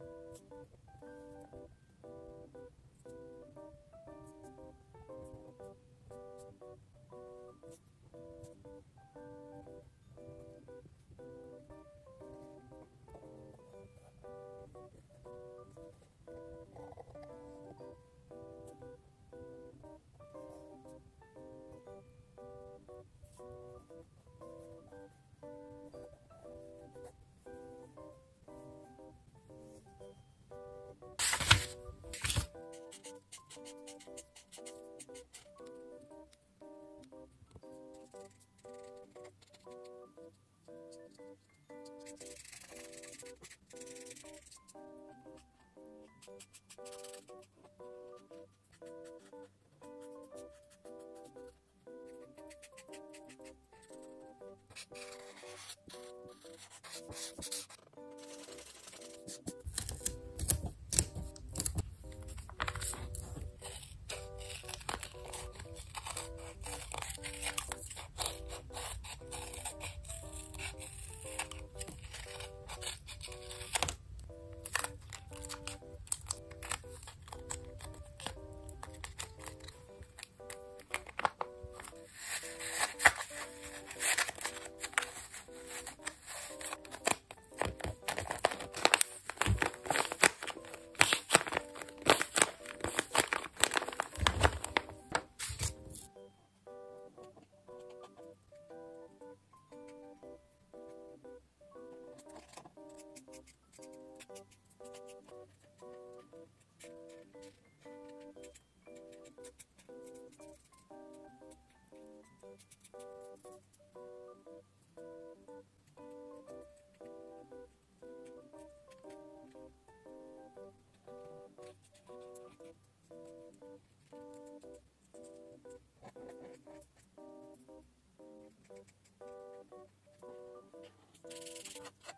あ! You